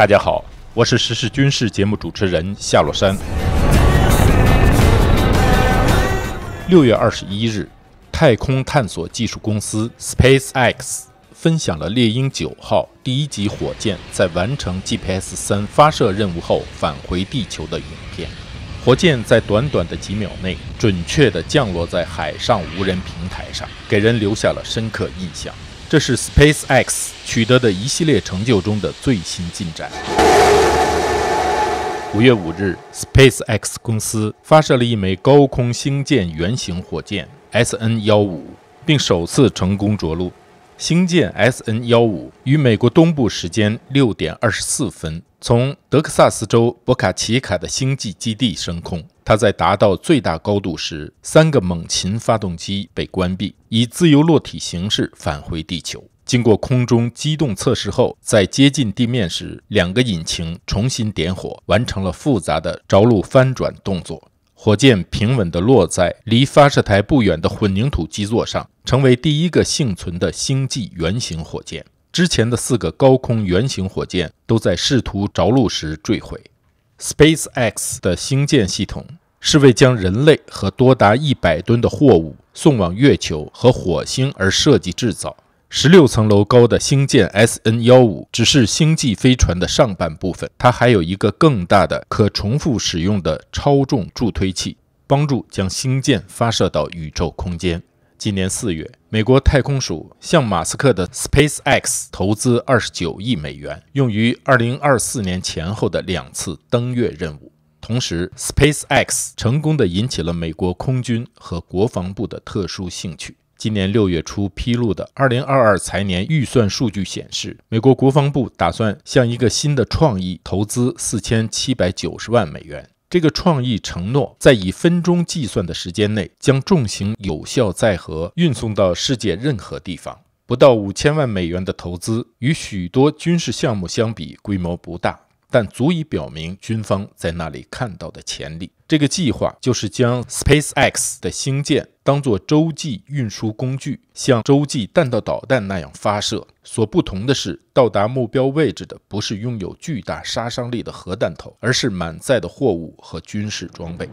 大家好，我是时事军事节目主持人夏洛山。六月二十一日，太空探索技术公司 SpaceX 分享了猎鹰九号第一级火箭在完成 GPS 三发射任务后返回地球的影片。火箭在短短的几秒内，准确地降落在海上无人平台上，给人留下了深刻印象。这是 SpaceX 取得的一系列成就中的最新进展。五月五日，SpaceX 公司发射了一枚高空星舰原型火箭 SN 幺五，并首次成功着陆。星舰 SN 幺五于美国东部时间六点二十四分从德克萨斯州博卡奇卡的星际基地升空。它在达到最大高度时，三个猛禽发动机被关闭，以自由落体形式返回地球。经过空中机动测试后，在接近地面时，两个引擎重新点火，完成了复杂的着陆翻转动作。火箭平稳地落在离发射台不远的混凝土基座上，成为第一个幸存的星际原型火箭。之前的四个高空原型火箭都在试图着陆时坠毁。SpaceX 的星舰系统是为将人类和多达一百吨的货物送往月球和火星而设计制造。十六层楼高的星舰 SN 幺五只是星际飞船的上半部分，它还有一个更大的可重复使用的超重助推器，帮助将星舰发射到宇宙空间。今年四月，美国太空署向马斯克的 SpaceX 投资二十九亿美元，用于二零二四年前后的两次登月任务。同时，SpaceX 成功地引起了美国空军和国防部的特殊兴趣。今年六月初披露的二零二二财年预算数据显示，美国国防部打算向一个新的创意投资四千七百九十万美元。这个创意承诺，在以分钟计算的时间内，将重型有效载荷运送到世界任何地方。不到五千万美元的投资，与许多军事项目相比，规模不大。但足以表明军方在那里看到的潜力。这个计划就是将 SpaceX 的星舰当作洲际运输工具，像洲际弹道导弹那样发射。所不同的是，到达目标位置的不是拥有巨大杀伤力的核弹头，而是满载的货物和军事装备。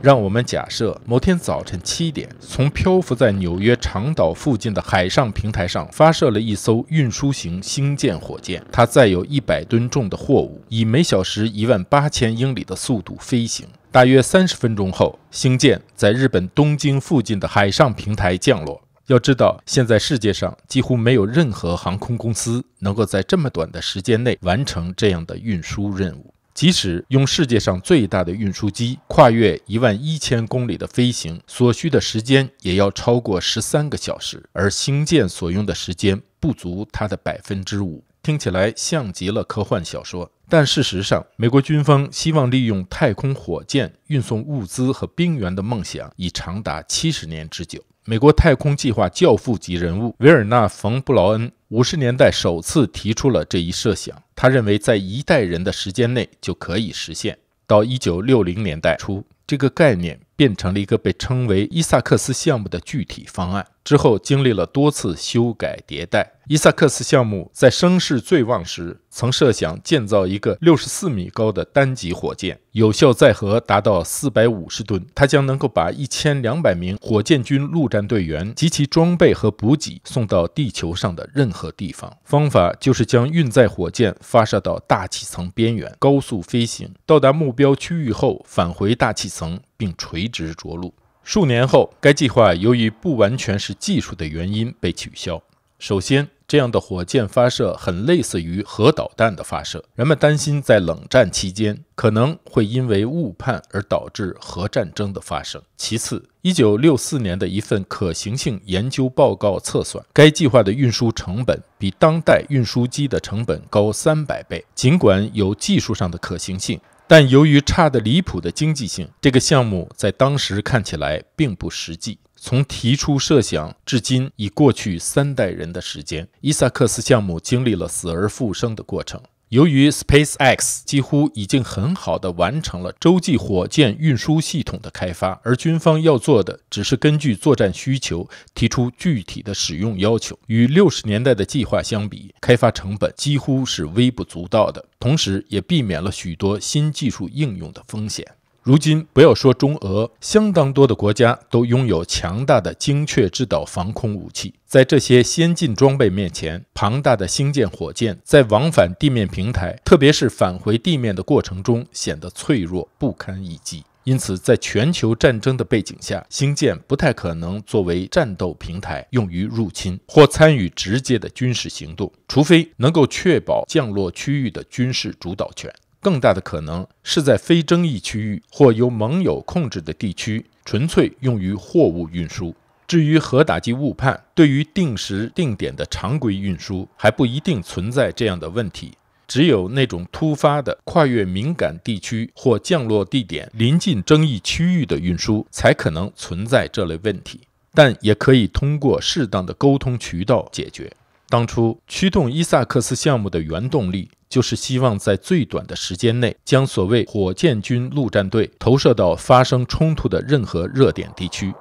让我们假设某天早晨七点，从漂浮在纽约长岛附近的海上平台上发射了一艘运输型星舰火箭，它载有一百吨重的货物，以每小时一万八千英里的速度飞行。大约三十分钟后，星舰在日本东京附近的海上平台降落。要知道，现在世界上几乎没有任何航空公司能够在这么短的时间内完成这样的运输任务。即使用世界上最大的运输机跨越一万一千公里的飞行，所需的时间也要超过十三个小时，而星舰所用的时间不足它的百分之五。听起来像极了科幻小说，但事实上，美国军方希望利用太空火箭运送物资和兵员的梦想已长达七十年之久。美国太空计划教父级人物维尔纳·冯·布劳恩五十年代首次提出了这一设想，他认为在一代人的时间内就可以实现。到一九六零年代初，这个概念变成了一个被称为伊萨克斯项目的具体方案。之后经历了多次修改迭代。伊萨克斯项目在声势最旺时，曾设想建造一个六十四米高的单级火箭，有效载荷达到四百五十吨。它将能够把一千两百名火箭军陆战队员及其装备和补给送到地球上的任何地方。方法就是将运载火箭发射到大气层边缘，高速飞行，到达目标区域后返回大气层，并垂直着陆。数年后，该计划由于不完全是技术的原因被取消。首先，这样的火箭发射很类似于核导弹的发射，人们担心在冷战期间可能会因为误判而导致核战争的发生。其次，1964年的一份可行性研究报告测算，该计划的运输成本比当代运输机的成本高三百倍。尽管有技术上的可行性。但由于差得离谱的经济性，这个项目在当时看起来并不实际。从提出设想至今，已过去三代人的时间。伊萨克斯项目经历了死而复生的过程。由于 SpaceX 几乎已经很好的完成了洲际火箭运输系统的开发，而军方要做的只是根据作战需求提出具体的使用要求。与六十年代的计划相比，开发成本几乎是微不足道的，同时也避免了许多新技术应用的风险。如今，不要说中俄，相当多的国家都拥有强大的精确制导防空武器。在这些先进装备面前，庞大的星舰火箭在往返地面平台，特别是返回地面的过程中，显得脆弱不堪一击。因此，在全球战争的背景下，星舰不太可能作为战斗平台用于入侵或参与直接的军事行动，除非能够确保降落区域的军事主导权。更大的可能是在非争议区域或由盟友控制的地区，纯粹用于货物运输。至于核打击误判，对于定时定点的常规运输还不一定存在这样的问题。只有那种突发的、跨越敏感地区或降落地点临近争议区域的运输，才可能存在这类问题。但也可以通过适当的沟通渠道解决。当初驱动伊萨克斯项目的原动力。就是希望在最短的时间内，将所谓火箭军陆战队投射到发生冲突的任何热点地区。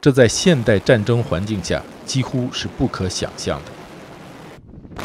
这在现代战争环境下几乎是不可想象的。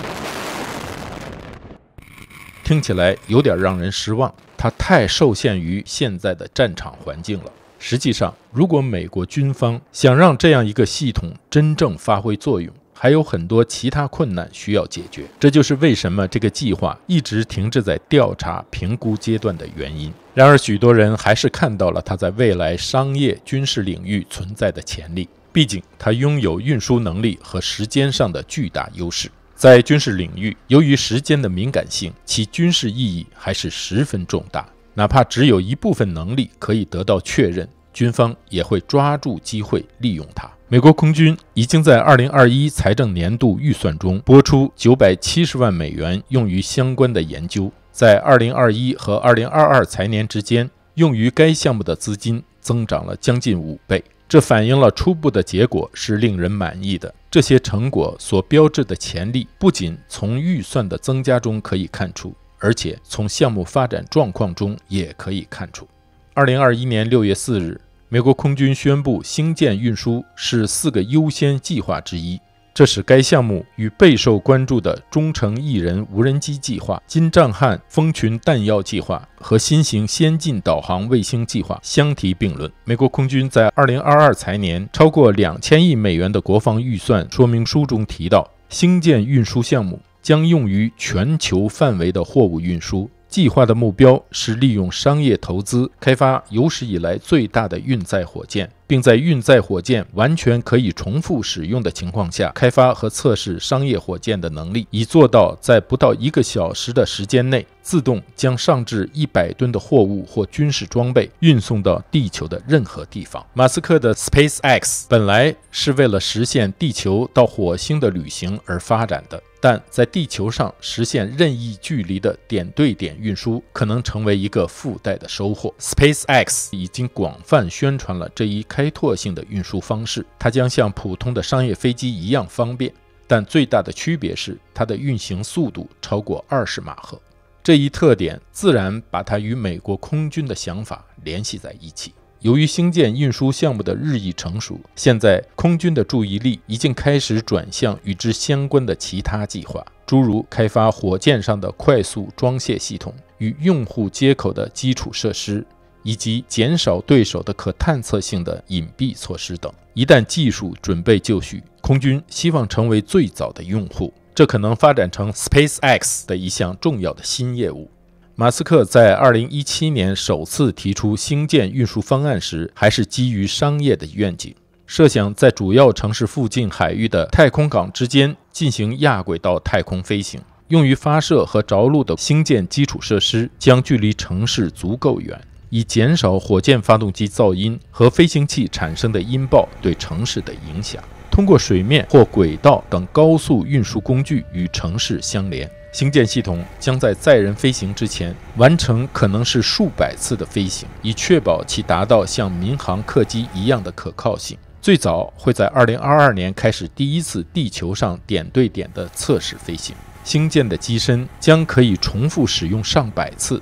听起来有点让人失望，它太受限于现在的战场环境了。实际上，如果美国军方想让这样一个系统真正发挥作用，还有很多其他困难需要解决。这就是为什么这个计划一直停滞在调查评估阶段的原因。然而，许多人还是看到了它在未来商业军事领域存在的潜力。毕竟，它拥有运输能力和时间上的巨大优势。在军事领域，由于时间的敏感性，其军事意义还是十分重大。哪怕只有一部分能力可以得到确认，军方也会抓住机会利用它。美国空军已经在2021财政年度预算中拨出970万美元用于相关的研究，在2021和2022财年之间，用于该项目的资金增长了将近五倍。这反映了初步的结果是令人满意的。这些成果所标志的潜力，不仅从预算的增加中可以看出。而且从项目发展状况中也可以看出，二零二一年六月四日，美国空军宣布星舰运输是四个优先计划之一，这使该项目与备受关注的中程翼人无人机计划、金帐汉蜂群弹药计划和新型先进导航卫星计划相提并论。美国空军在二零二二财年超过两千亿美元的国防预算说明书中提到，星舰运输项目。将用于全球范围的货物运输。计划的目标是利用商业投资开发有史以来最大的运载火箭，并在运载火箭完全可以重复使用的情况下，开发和测试商业火箭的能力，以做到在不到一个小时的时间内，自动将上至一百吨的货物或军事装备运送到地球的任何地方。马斯克的 SpaceX 本来是为了实现地球到火星的旅行而发展的。但在地球上实现任意距离的点对点运输，可能成为一个附带的收获。SpaceX 已经广泛宣传了这一开拓性的运输方式，它将像普通的商业飞机一样方便。但最大的区别是，它的运行速度超过二十马赫。这一特点自然把它与美国空军的想法联系在一起。由于星舰运输项目的日益成熟，现在空军的注意力已经开始转向与之相关的其他计划，诸如开发火箭上的快速装卸系统与用户接口的基础设施，以及减少对手的可探测性的隐蔽措施等。一旦技术准备就绪，空军希望成为最早的用户，这可能发展成 SpaceX 的一项重要的新业务。马斯克在2017年首次提出星舰运输方案时，还是基于商业的愿景，设想在主要城市附近海域的太空港之间进行亚轨道太空飞行。用于发射和着陆的星舰基础设施将距离城市足够远，以减少火箭发动机噪音和飞行器产生的音爆对城市的影响。通过水面或轨道等高速运输工具与城市相连。星舰系统将在载人飞行之前完成可能是数百次的飞行，以确保其达到像民航客机一样的可靠性。最早会在2022年开始第一次地球上点对点的测试飞行。星舰的机身将可以重复使用上百次，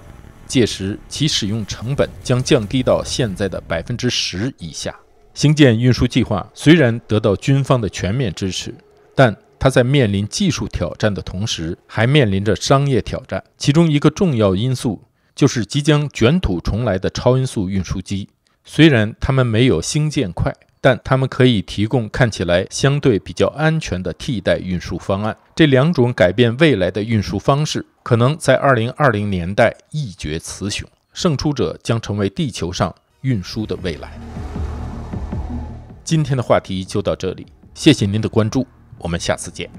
届时其使用成本将降低到现在的百分之十以下。星舰运输计划虽然得到军方的全面支持，但它在面临技术挑战的同时，还面临着商业挑战。其中一个重要因素就是即将卷土重来的超音速运输机。虽然它们没有星舰快。但它们可以提供看起来相对比较安全的替代运输方案。这两种改变未来的运输方式，可能在2020年代一决雌雄，胜出者将成为地球上运输的未来。今天的话题就到这里，谢谢您的关注，我们下次见。